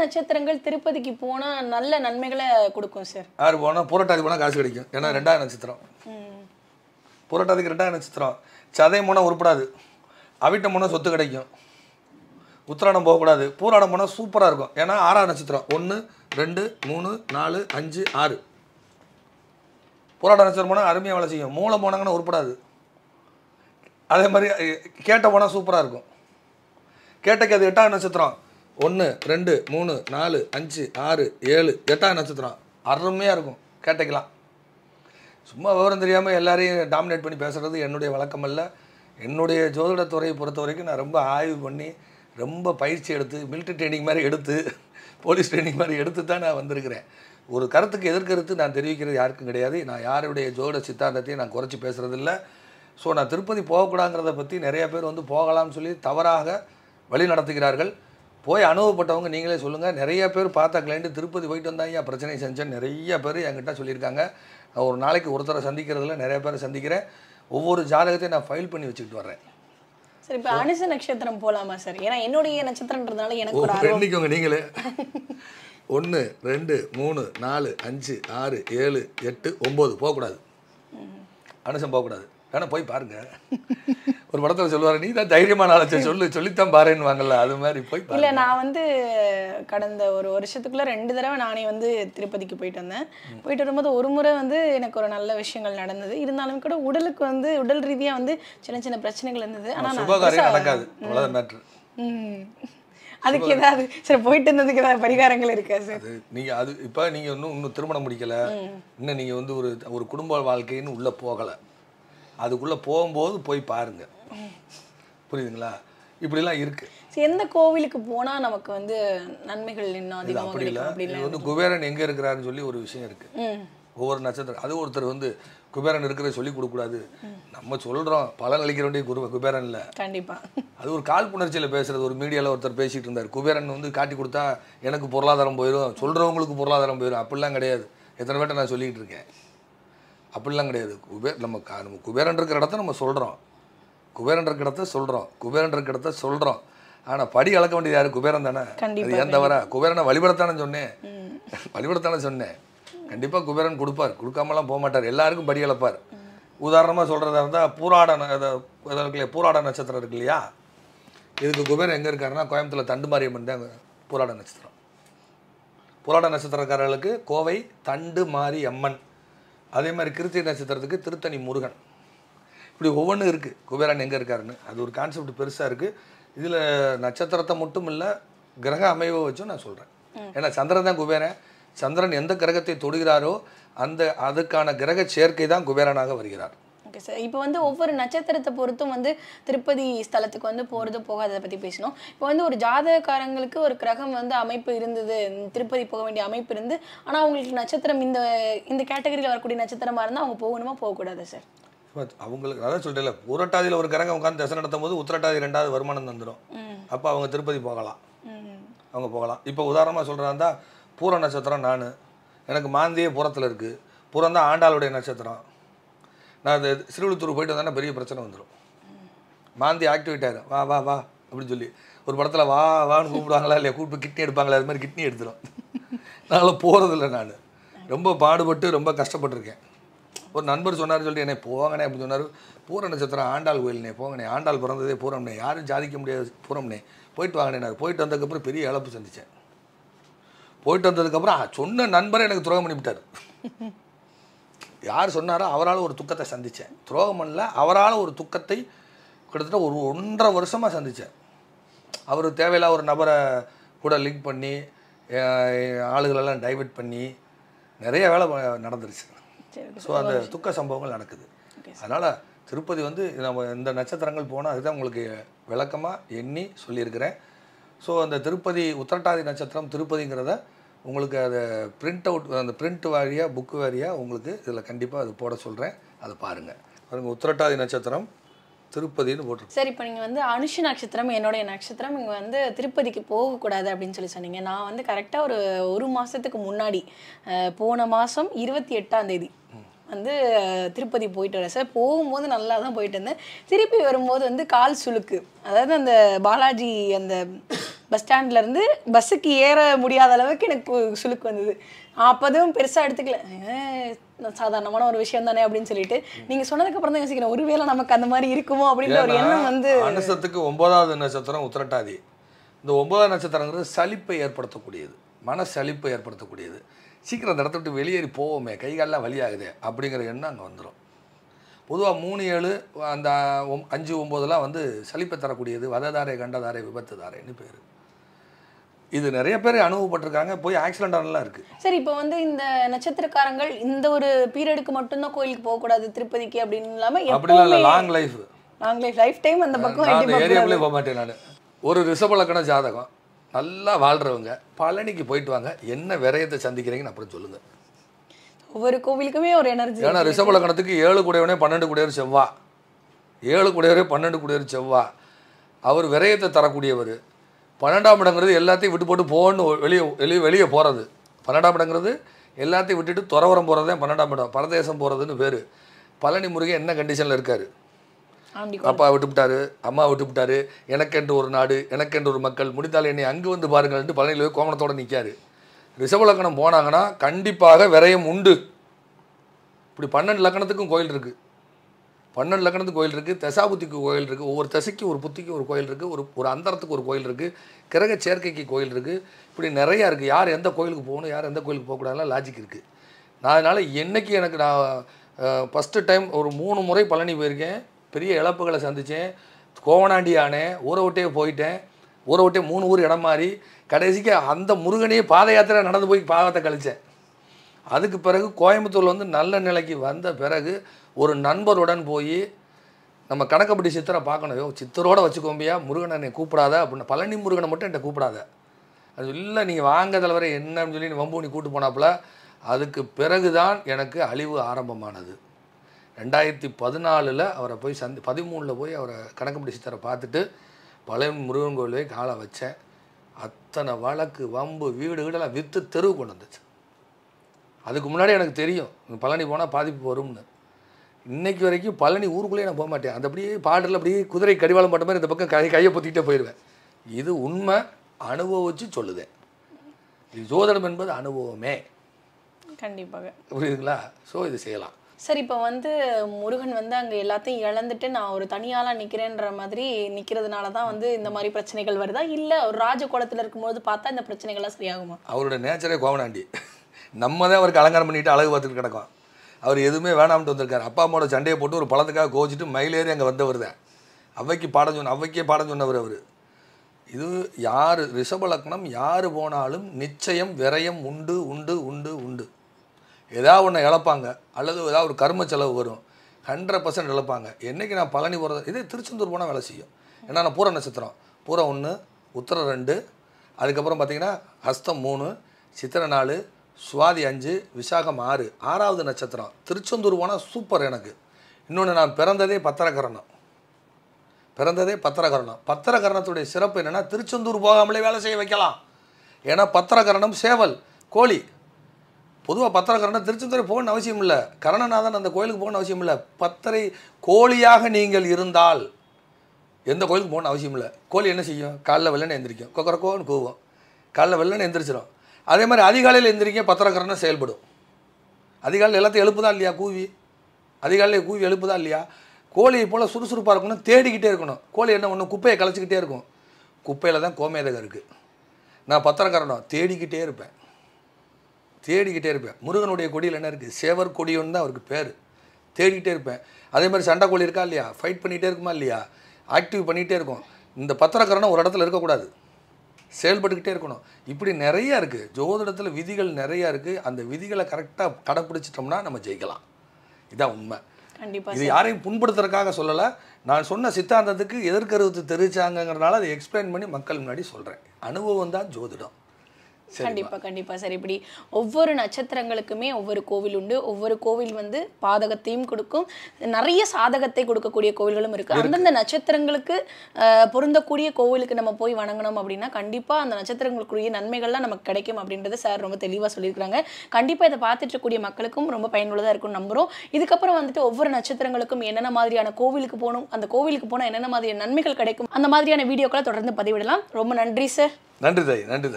நட்சத்திரங்கள் திருப்பதிக்கு போனா நல்ல நன்மைகளை கொடுக்கும் சார். யார் போனால் புரட்டாதி போனால் காசு கிடைக்கும். ஏன்னா ரெண்டாவது நட்சத்திரம். புரட்டாதிக்கு ரெண்டாவது நட்சத்திரம். சதயம் போனால் உருப்படாது. அவிட்டம் போனால் சொத்து கிடைக்கும். உத்திராடம் போகக்கூடாது. பூராடம் போனால் சூப்பராக இருக்கும். ஏன்னா ஆறாவது நட்சத்திரம். ஒன்று ரெண்டு மூணு நாலு அஞ்சு ஆறு. பூராட நட்சத்திரம் போனால் அருமையாக வேலை செய்யும். மூளை போனாங்கன்னா உருப்படாது. அதே மாதிரி கேட்ட போனால் சூப்பராக இருக்கும். கேட்டக்கு அது எட்டாவது நட்சத்திரம். ஒன்று ரெண்டு மூணு நாலு அஞ்சு ஆறு ஏழு எட்டாம் நட்சத்திரம். அருமையாக இருக்கும். கேட்டைக்கலாம். சும்மா விவரம் தெரியாமல் எல்லாரையும் டாமினேட் பண்ணி பேசுகிறது என்னுடைய வழக்கம் அல்ல என்னுடைய ஜோதிடத்துறையை பொறுத்த வரைக்கும் நான் ரொம்ப ஆய்வு பண்ணி ரொம்ப பயிற்சி எடுத்து மிலிட்ரி ட்ரைனிங் மாதிரி எடுத்து போலீஸ் ட்ரைனிங் மாதிரி எடுத்து தான் நான் வந்திருக்கிறேன். ஒரு கருத்துக்கு எதிர்கருத்து நான் தெரிவிக்கிறது யாருக்கும் கிடையாது. நான் யாருடைய ஜோட சித்தாந்தத்தையும் நான் குறைச்சி பேசுகிறதில்ல ஸோ நான் திருப்பதி போகக்கூடாங்கிறத பற்றி நிறைய பேர் வந்து போகலாம்னு சொல்லி தவறாக வழி நடத்துகிறார்கள். போய் அனுபவப்பட்டவங்க நீங்களே சொல்லுங்கள் நிறைய பேர் பார்த்த கிளைண்ட்டு திருப்பதி போயிட்டு வந்தாங்க. பிரச்சனை செஞ்சேன் நிறைய பேர் என்கிட்ட சொல்லியிருக்காங்க. ஒரு நாளைக்கு ஒருத்தரை சந்திக்கிறதுல நிறைய பேரை சந்திக்கிறேன். ஒவ்வொரு ஜாதகத்தையும் நான் ஃபைல் பண்ணி வச்சுக்கிட்டு வர்றேன். சரி இப்போ அனுச நட்சத்திரம் போலாமா சார் ஏன்னா என்னுடைய நட்சத்திரன்றதுனால எனக்கு ஒரு எண்ணிக்கோங்க நீங்களே. ஒன்று ரெண்டு மூணு நாலு அஞ்சு ஆறு ஏழு எட்டு ஒம்பது போகக்கூடாது. அனுசம் போகக்கூடாது. வேணா போய் பாருங்க. ஒரு படத்தில் சொல்லுவார் நீ தான் தைரியமான ஆளச்சே சொல்லு சொல்லித்தான் பாருன்னு வாங்கல. அது மாதிரி போய் இல்ல நான் வந்து கடந்த ஒரு வருஷத்துக்குள்ள ரெண்டு தடவை நானே வந்து திருப்பதிக்கு போயிட்டு வந்தேன். போயிட்டு வரும்போது ஒரு முறை வந்து எனக்கு ஒரு நல்ல விஷயங்கள் நடந்தது. இருந்தாலும் கூட உடலுக்கு வந்து உடல் ரீதியா வந்து சின்ன சின்ன பிரச்சனைகள் இருந்தது. ஆனா நான் சுபகாரியம் பெருசா- நடக்காது. அதுக்கு ஏதாவது சரி போயிட்டு இருந்ததுக்கு ஏதாவது பரிகாரங்கள் இருக்கா சார்? நீங்க அது இப்போ நீங்க இன்னும் இன்னும் திருமணம் முடிக்கல. இன்னும் நீங்க வந்து ஒரு ஒரு குடும்ப வாழ்க்கைன்னு உள்ள போகல. அதுக்குள்ள போகும்போது போய் பாருங்க. புரியுதுங்களா? இப்படிலாம் இருக்கு. எந்த கோவிலுக்கு போனா நமக்கு வந்து நன்மைகள் இன்னும் அதிகமாக அப்படி இல்லை. இது வந்து குபேரன் எங்க இருக்கிறாருன்னு சொல்லி ஒரு விஷயம் இருக்கு. ஒவ்வொரு நட்சத்திரம் அது ஒருத்தர் வந்து குபேரன் இருக்கிறத சொல்லி கொடுக்கக்கூடாது. நம்ம சொல்றோம் பலன் அளிக்கிற வேண்டிய குரு குபேரன் இல்லை கண்டிப்பா. அது ஒரு காழ்ப்புணர்ச்சியில் பேசுறது ஒரு மீடியாவில் ஒருத்தர் பேசிட்டு இருந்தார். குபேரன் வந்து காட்டி கொடுத்தா எனக்கு பொருளாதாரம் போயிடும் சொல்கிறவங்களுக்கு பொருளாதாரம் போயிடும் அப்படிலாம் கிடையாது. எத்தனை பேர்ட்ட நான் சொல்லிக்கிட்டு இருக்கேன். அப்படிலாம் கிடையாது. குபேர் நம்ம நம்ம குபேரன் இருக்கிற இடத்த நம்ம சொல்கிறோம் குபேரன் இருக்கிற இடத்த சொல்கிறோம் குபேரன் இருக்கிற இடத்த சொல்கிறோம் ஆனால் படி அளக்க வேண்டியது யாரு? குபேரன் தானே? அது ஏன் தவிர குபேரனை வழிபடத்தானே சொன்னேன். வழிபடத்தானே சொன்னேன். கண்டிப்பாக குபேரன் கொடுப்பார். கொடுக்காமலாம் போக மாட்டார். எல்லாருக்கும் படி அளப்பார். உதாரணமாக சொல்கிறதா இருந்தால் பூராட இருக்கு இல்லையா? பூராட நட்சத்திரம் இருக்கு இல்லையா? இதுக்கு குபேரன் எங்கே இருக்காருன்னா கோயம்புத்தூர்ல தண்டு மாரியம்மன் தான் பூராட நட்சத்திரம். பூராட நட்சத்திரக்காரர்களுக்கு கோவை தண்டு மாரி அம்மன் அதே மாதிரி கிருத்திகை நட்சத்திரத்துக்கு திருத்தணி முருகன். இப்படி ஒவ்வொன்றும் இருக்குது குபேரன் எங்கே இருக்காருன்னு. அது ஒரு கான்செப்ட் பெருசாக இருக்குது இதில் நட்சத்திரத்தை மட்டும் இல்லை கிரக அமைவை வச்சும் நான் சொல்கிறேன் ஏன்னா சந்திரன் தான் குபேரன். சந்திரன் எந்த கிரகத்தை தொடுகிறாரோ அந்த அதுக்கான கிரக சேர்க்கை தான் குபேரனாக வருகிறார். Okay sir. இப்போ வந்து ஒவ்வொரு நட்சத்திரத்தை பொறுத்தும் வந்து திருப்பதி ஸ்தலத்துக்கு வந்து போகிறது போகாததை பற்றி பேசினோம் இப்போ வந்து ஒரு ஜாதகக்காரங்களுக்கு ஒரு கிரகம் வந்து அமைப்பு இருந்தது திருப்பதி போக வேண்டிய அமைப்பு இருந்து ஆனால் அவங்களுக்கு நட்சத்திரம் இந்த இந்த கேட்டகரியில் வரக்கூடிய நட்சத்திரமா இருந்தால் அவங்க போகணுமா போகக்கூடாது சார்? அவங்களுக்கு அதான் சொல்லிட்டேன்ல பூரட்டாதியில் ஒரு கிரகம் உட்காந்து தசை நடத்தும் போது உத்திரட்டாதி ரெண்டாவது வருமானம் தந்துடும் அப்போ அவங்க திருப்பதி போகலாம். அவங்க போகலாம். இப்போ உதாரணமாக சொல்கிறதா பூர நட்சத்திரம் நான். எனக்கு மாந்தியே புறத்தில் இருக்குது புறம் தான் ஆண்டாளுடைய நட்சத்திரம். நான் அது சிறுவிழுத்தூர் போயிட்டு வந்தேன்னா பெரிய பிரச்சனை வந்துடும் மாந்தி ஆக்டிவேட் ஆயிரும். வா வா வா அப்படின்னு சொல்லி. ஒரு படத்தில் வா வான்னு கூப்பிடுவாங்களா இல்லையா? கூப்பிட்டு கிட்னி எடுப்பாங்களா? அது மாதிரி கிட்னி எடுத்துரும். அதனால் போகிறதில்ல நான். ரொம்ப பாடுபட்டு ரொம்ப கஷ்டப்பட்டிருக்கேன். ஒரு நண்பர் சொன்னார் சொல்லிட்டு என்னை போங்கண்ணே அப்படின்னு சொன்னார். பூர நட்சத்திரம் ஆண்டாள் கோயில்னே போங்கண்ணே. ஆண்டாள் பிறந்ததே பூரம்னே யாரும் ஜாதிக்க முடியாது பூரம்னே போயிட்டு வாங்கினே போயிட்டு வந்ததுக்கப்புறம் பெரிய இழப்பு சந்தித்தேன் போயிட்டு வந்ததுக்கப்புறம் சொன்ன நண்பரே எனக்கு துரோகம் பண்ணிவிட்டார் யார் சொன்னாரோ அவரால் ஒரு துக்கத்தை சந்தித்தேன் துரோகம் பண்ணல அவரால் ஒரு துக்கத்தை கிட்டத்தட்ட ஒரு ஒன்றரை வருஷமாக சந்தித்தேன் அவர் தேவையில்லா ஒரு நபரை கூட லிங்க் பண்ணி ஆளுகளெல்லாம் டைவெர்ட் பண்ணி நிறைய வேலை நடந்துருச்சு. ஸோ அந்த துக்க சம்பவங்கள் நடக்குது. அதனால் திருப்பதி வந்து நம்ம இந்த நட்சத்திரங்கள் போனால் அதுதான் உங்களுக்கு விளக்கமாக எண்ணி சொல்லியிருக்கிறேன். ஸோ அந்த திருப்பதி உத்திரட்டாதி நட்சத்திரம் திருப்பதிங்கிறத உங்களுக்கு அதை பிரிண்ட் அவுட் அந்த பிரிண்ட் வாரியாக புக்கு வாரியாக உங்களுக்கு இதில் கண்டிப்பாக அது போட சொல்கிறேன் அதை பாருங்கள் பாருங்கள் உத்திரட்டாதி நட்சத்திரம் திருப்பதின்னு போட்டிருக்கு. சார் இப்போ நீங்கள் வந்து அனுஷ நட்சத்திரம் என்னுடைய நட்சத்திரம் இங்கே வந்து திருப்பதிக்கு போகக்கூடாது அப்படின்னு சொல்லி சொன்னீங்க. நான் வந்து கரெக்டாக ஒரு ஒரு மாதத்துக்கு முன்னாடி போன மாதம் இருபத்தி எட்டாம் தேதி வந்து திருப்பதி போயிட்டு வரேன். சார் போகும்போது நல்லா தான் போயிட்டு இருந்தேன். திருப்பி வரும்போது வந்து கால் சுளுக்கு. அதாவது அந்த பாலாஜி அந்த பஸ் ஸ்டாண்ட்ல இருந்து பஸ்ஸுக்கு ஏற முடியாத அளவுக்கு எனக்கு கு- சுளுக்கு வந்தது. அப்போதும் பெருசா எடுத்துக்கல. "ஏய், சாதாரணமான ஒரு விஷயம் தானே அப்படின்னு சொல்லிட்டு. நீங்க சொன்னதுக்கு அப்புறம் தான் யோசிக்கிறேன் ஒருவேளை நமக்கு அந்த மாதிரி இருக்குமோ அப்படின்ற ஒரு எண்ணம் வந்து அனுசத்துக்கு ஒன்பதாவது நட்சத்திரம் உத்திரட்டாதி. இந்த ஒன்பதாவது நட்சத்திரங்கிறது சலிப்பை ஏற்படுத்தக்கூடியது. மன சலிப்பை ஏற்படுத்தக்கூடியது. சீக்கிரம் அந்த இடத்த விட்டு வெளியேறி போவோமே. கை காலெல்லாம் வலியாகுதே. அப்படிங்கிற எண்ணம் அங்கே வந்துடும் பொதுவாக மூணு ஏழு அந்த அஞ்சு ஒம்போதெல்லாம் வந்து சலிப்பை தரக்கூடியது வததாரை கண்டதாரை விபத்து தாரைன்னு பேர். இது நிறைய பேர் அனுபவப்பட்டிருக்காங்க. போய் ஆக்சிடென்ட் ஆனலாம் இருக்குது சரி இப்போ வந்து இந்த நட்சத்திரக்காரங்கள் இந்த ஒரு பீரியடுக்கு மட்டும்தான் கோயிலுக்கு போகக்கூடாது திருப்பதிக்கு அப்படின்னு இல்லாம அப்படிலாம் இல்லை. Long life long life lifetime அந்த பக்கம் ஏரியாக்குள்ளே போக மாட்டேன் நான். ஒரு ரிஷபலக்கண ஜாதகம். நல்லா வாழ்கிறவங்க பழனிக்கு போயிட்டு வாங்க. என்ன விரயத்தை சந்திக்கிறீங்கன்னு அப்புறம் சொல்லுங்கள் ஒவ்வொரு கோவிலுக்குமே ஒரு எனர்ஜி ஏன்னா ரிஷபலக்கணத்துக்கு ஏழு கூடையவனே பன்னெண்டு கூடையவர் செவ்வா. ஏழு கூடையவரே பன்னெண்டு கூடையவர் செவ்வா. அவர் விரயத்தை தரக்கூடியவர். பன்னெண்டாம் இடங்கிறது எல்லாத்தையும் விட்டு போட்டு போன்னு வெளியே வெளியே வெளியே போகிறது பன்னெண்டாம் இடங்கிறது எல்லாத்தையும் விட்டுட்டு துறவரம் போகிறது தான் பன்னெண்டாம் இடம். பரதேசம் போகிறதுன்னு பேர் பழனி முருகன் என்ன கண்டிஷனில் இருக்கார்? அப்பா விட்டுவிட்டாரு அம்மா விட்டுவிட்டாரு எனக்கென்று ஒரு நாடு எனக்கென்று ஒரு மக்கள் முடித்தால் என்னை அங்கு வந்து பாருங்கள்ட்டு பழனியில் போய் நிற்காரு நிற்காரு ரிஷபலக்கணம் போனாங்கன்னா கண்டிப்பாக விரயம் உண்டு. இப்படி பன்னெண்டு லக்கணத்துக்கும் கோயில் இருக்குது பன்னெண்டு லக்கணத்துக்கு கோயில் இருக்குது தசாபுத்திக்கு கோயில் இருக்குது ஒவ்வொரு தசைக்கு ஒரு புத்திக்கு ஒரு கோயில் இருக்குது ஒரு ஒரு அந்தரத்துக்கு ஒரு கோயில் இருக்குது கிரக சேர்க்கைக்கு கோயில் இருக்குது இப்படி நிறையா இருக்குது யார் எந்த கோயிலுக்கு போகணும் யார் எந்த கோயிலுக்கு போகக்கூடாதுலாம் லாஜிக் இருக்குது நான் அதனால் என்னைக்கு எனக்கு நான் ஃபஸ்ட்டு டைம் ஒரு மூணு முறை பழனி போயிருக்கேன். பெரிய இழப்புகளை சந்தித்தேன். கோவனாண்டி ஆனேன் ஊரை விட்டே போயிட்டேன். ஊரை விட்டே மூணு ஊர் இடம் மாறி கடைசிக்கு அந்த முருகனையே பாத யாத்திரை நடந்து போய் பாவத்தை கழித்தேன். அதுக்கு பிறகு கோயம்புத்தூர்ல வந்து நல்ல நிலைக்கு வந்த பிறகு ஒரு நண்பருடன் போய் நம்ம கணக்கப்படி சித்தரை பார்க்கணும். யோ வச்சுக்கோம்பியா முருகனை என்னை கூப்பிடாத அப்படின்னு. பழனி முருகனை மட்டும் என்கிட்ட கூப்பிடாத. அது இல்லை நீங்கள் வாங்க தலைவரை என்னன்னு சொல்லி நீ வம்பு நீ கூட்டு போனாப்புல. அதுக்கு பிறகு தான் எனக்கு அழிவு ஆரம்பமானது. ரெண்டாயிரத்தி பதினாலில் அவரை போய் சந்தி பதிமூணில் போய் அவரை கணக்கப்படி சித்தரை பார்த்துட்டு பழைய முருகன் கோயிலே காலை வச்சேன் அத்தனை வழக்கு வம்பு வீடு வீடெல்லாம் விற்று தெருவு கொண்டு வந்துச்சு. அதுக்கு முன்னாடி எனக்கு தெரியும் பழனி போனால் பாதிப்பு வரும்னு. இன்னைக்கு வரைக்கும் பழனி ஊருக்குள்ளேயே நான் போக மாட்டேன். அந்த அப்படியே பாடலில் அப்படியே குதிரை கடிவாளம் போட்ட மாதிரி இந்த பக்கம் கை கையை பொத்திக்கிட்டே போயிடுவேன் இது உண்மை அனுபவிச்சு சொல்லுதேன் இது ஜோதிடம் என்பது அனுபவமே. கண்டிப்பாக. புரியுதுங்களா? ஸோ இது செய்யலாம். சரி இப்போ வந்து முருகன் வந்து அங்கே எல்லாத்தையும் இழந்துட்டு நான் ஒரு தனியாளா நிற்கிறேன்ற மாதிரி நிற்கிறதுனால தான் வந்து இந்த மாதிரி பிரச்சனைகள் வருதா? இல்லை ஒரு ராஜ குளத்துல இருக்கும்போது பார்த்தா இந்த பிரச்சனைகள்லாம் சரியாகுமா? அவரோட நேச்சரே கோவனாண்டி. நம்ம தான் அவருக்கு அலங்காரம் பண்ணிட்டு அழகு பார்த்துட்டு கிடக்கும். அவர் எதுவுமே வேணாம்ட்டு வந்திருக்காரு. அப்பா அம்மாவோட சண்டையை போட்டு ஒரு பழத்துக்காக கோச்சிட்டு மயிலேறி அங்கே வந்தவர் தான். அவைக்கு பாடம் சொன்ன அவைக்கே பாடம் சொன்னவர் அவர். இது யார் ரிஷபலக்னம் யார் போனாலும் நிச்சயம் விரயம் உண்டு உண்டு உண்டு உண்டு. ஏதாவது ஒன்று இழப்பாங்க அல்லது ஏதாவது ஒரு கர்ம செலவு வரும் ஹண்ட்ரட் பர்சன்ட் இழப்பாங்க. என்னைக்கு நான் பழனி போகிறது இதே திருச்செந்தூர் போனால் வேலை செய்யும். ஏன்னா நான் பூர நட்சத்திரம். பூர ஒன்று உத்தரம் ரெண்டு அதுக்கப்புறம் பார்த்தீங்கன்னா ஹஸ்தம் மூணு சித்திரை நாலு சுவாதி அஞ்சு விசாகம் ஆறு ஆறாவது நட்சத்திரம். திருச்செந்தூர் போனால் சூப்பர் எனக்கு. இன்னொன்று நான் பிறந்ததே பத்திரகரணம். பிறந்ததே பத்திரகரணம். பத்திரகரணத்துடைய சிறப்பு என்னென்னா திருச்செந்தூர் போகாமலே வேலை செய்ய வைக்கலாம். ஏன்னா பத்திரகரணம் சேவல் கோழி. பொதுவாக பத்திரகரணம் திருச்செந்தூர் போகணும்னு அவசியம் இல்லை. கரணநாதன் அந்த கோயிலுக்கு போகணும்னு அவசியம் இல்லை. பத்தரை கோழியாக நீங்கள் இருந்தால் எந்த கோயிலுக்கு போகணும்னு அவசியம் இல்லை. கோழி என்ன செய்யும்? காலைல வெள்ளனை எந்திரிக்கும். கொக்கரக்கோன்னு கூவும். காலைல வெள்ளனை எந்திரிச்சிடும் அதே மாதிரி அதிகாலையில் எந்திரிக்க பத்திரக்கரணை செயல்படும். அதிகாலையில் எல்லாத்தையும் எழுப்புதா இல்லையா கூவி? அதிகாலையில் கூவி எழுப்புதா இல்லையா? கோழியை போல் சுறுசுறுப்பாக இருக்கணும் தேடிக்கிட்டே இருக்கணும். கோழி என்ன பண்ணும்? குப்பையை கலைச்சிக்கிட்டே இருக்கும். குப்பையில் தான் கோமேதகம் இருக்குது நான் பத்திரக்கரணம் தேடிக்கிட்டே இருப்பேன். தேடிக்கிட்டே இருப்பேன். முருகனுடைய கொடியில் என்ன இருக்குது சேவர் கொடியோன்னு தான் அவருக்கு பேர். தேடிக்கிட்டே இருப்பேன். அதே மாதிரி சண்டை கோழி இருக்கா இல்லையா? ஃபைட் பண்ணிகிட்டே இருக்குமா இல்லையா? ஆக்டிவ் பண்ணிகிட்டே இருக்கும். இந்த பத்திரக்காரனம் ஒரு இடத்துல இருக்கக்கூடாது. செயல்பட்டுக்கிட்டே இருக்கணும். இப்படி நிறைய இருக்குது ஜோதிடத்தில் விதிகள் நிறையா இருக்குது அந்த விதிகளை கரெக்டாக கடைப்பிடிச்சிட்டோம்னா நம்ம ஜெயிக்கலாம். இதான் உண்மை. இது யாரையும் புண்படுத்துறதுக்காக சொல்லலை. நான் சொன்ன சித்தாந்தத்துக்கு எதிர்கருத்து தெரிவிச்சாங்கங்கிறனால அதை எக்ஸ்பிளைன் பண்ணி மக்கள் முன்னாடி சொல்கிறேன் அனுபவம் தான் ஜோதிடம். கண்டிப்பா கண்டிப்பா. சார் இப்படி ஒவ்வொரு நட்சத்திரங்களுக்குமே ஒவ்வொரு கோவில் உண்டு. ஒவ்வொரு கோவில் வந்து பாதகத்தையும் கொடுக்கும். நிறைய சாதகத்தை கொடுக்கக்கூடிய கோவில்களும் இருக்கு. அந்தந்த நட்சத்திரங்களுக்கு பொருந்தக்கூடிய கோவிலுக்கு நம்ம போய் வணங்கணும் அப்படின்னா கண்டிப்பா அந்த நட்சத்திரங்களுக்குரிய நன்மைகள்லாம் நமக்கு கிடைக்கும் அப்படின்றத சார் ரொம்ப தெளிவா சொல்லியிருக்காங்க கண்டிப்பா இதை பார்த்துட்டு இருக்கக்கூடிய மக்களுக்கும் ரொம்ப பயனுள்ளதா இருக்கும்னு நம்புறோம். இதுக்கப்புறம் வந்துட்டு ஒவ்வொரு நட்சத்திரங்களுக்கும் என்னென்ன மாதிரியான கோவிலுக்கு போகணும் அந்த கோவிலுக்கு போனா என்னென்ன மாதிரியான நன்மைகள் கிடைக்கும் அந்த மாதிரியான வீடியோக்களை தொடர்ந்து பதிவிடலாம். ரொம்ப நன்றி சார். நன்றி தாய் நன்றி தாய்.